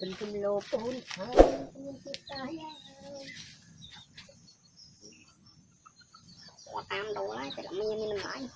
Bình kinh lô bốn hai Nguyên Qua tam đồ lái Cái đậm yên mình lại